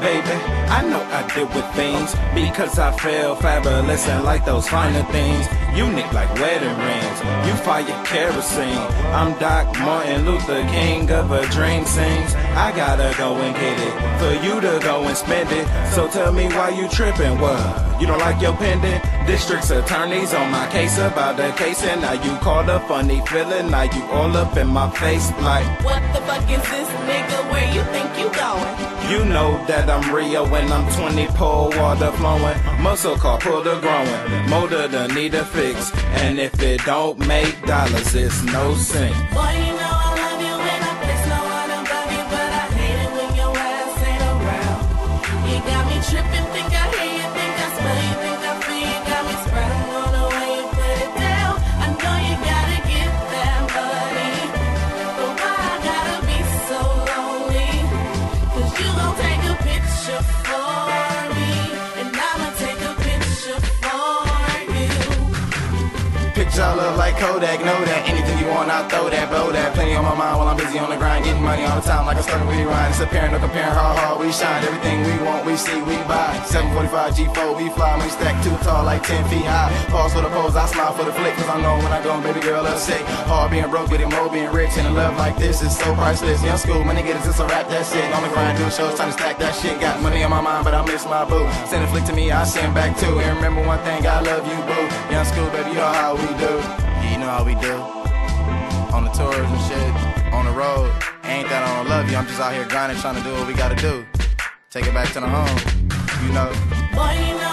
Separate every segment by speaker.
Speaker 1: baby,
Speaker 2: I know I deal with things because I feel fabulous and like those finer things. Unique like wedding rings, you fire kerosene. I'm Doc Martin Luther King of a dream sings. I gotta go and get it for you to go and spend it. So tell me why you tripping? What? You don't like your pendant? District's attorneys on my case about the case, and now you caught a funny feeling. Now you all up in my face like.
Speaker 3: What the fuck is this nigga? Where you think you
Speaker 2: know that I'm Rio when I'm 20, pull water flowing. Muscle car, pull the growing. Motor the need a fix. And if it don't make dollars, it's no sin.
Speaker 3: Picture
Speaker 4: I look like Kodak, know that anything you want, I'll throw that, blow that. Plenty on my mind while I'm busy on the grind, getting money all the time like a sucker we rhyme. Disappearing, no comparing, hard, hard, we shine. Everything we want, we see, we buy. 745 G4, we fly, we stack too tall, like 10 feet high. Pause for the pose, I smile for the flick, cause I know when I go, baby girl, let's sick. Hard being broke, getting more, being rich, and a love like this is so priceless. Young school, money get it, just a rap that shit. On the grind, doing shows, time to stack that shit. Got money on my mind, but I miss my boo. Send a flick to me, I send back too. And remember one thing, I love you, boo. Young school, baby, you know how we do. Yeah, you know how we do. On the tours and shit, on the road. Ain't that I don't love you, I'm just out here grinding, trying to do what we gotta do. Take it back to the home, you know.
Speaker 3: Boy, you know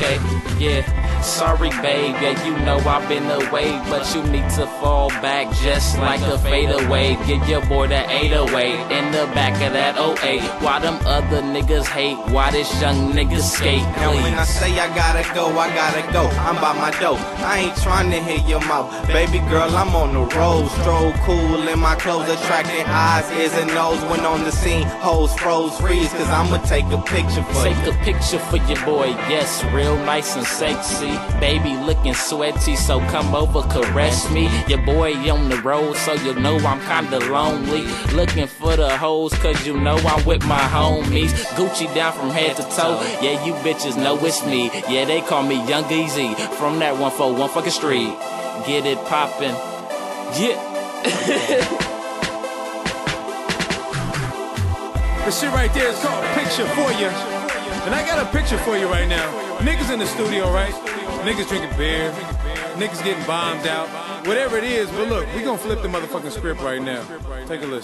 Speaker 5: Okay, yeah. Sorry, babe, yeah, you know I've been away, but you need to fall back just like a fadeaway. Get your boy that 808 in the back of that 08. Why them other niggas hate? Why this young nigga skate?
Speaker 6: And when I say I gotta go, I gotta go. I'm by my dough. I ain't trying to hit your mouth. Baby girl, I'm on the road. Stroll cool in my clothes, attracting eyes, ears, and nose. When on the scene, hoes froze, freeze, cause I'ma take a picture for
Speaker 5: Take
Speaker 6: you.
Speaker 5: Take a picture for your boy, yes, real nice and sexy. Baby looking sweaty, so come over, caress me. Your boy on the road, so you know I'm kinda lonely. Looking for the hoes, cause you know I'm with my homies. Gucci down from head to toe, yeah, you bitches know it's me. Yeah, they call me Young Easy from that 141 fucking street. Get it poppin', yeah.
Speaker 7: The shit right there is called Picture For You. And I got a picture for you right now. Niggas in the studio, right? Niggas drinking beer. Niggas getting bombed out. Whatever it is, but look, we gonna flip the motherfucking script right now. Take a listen.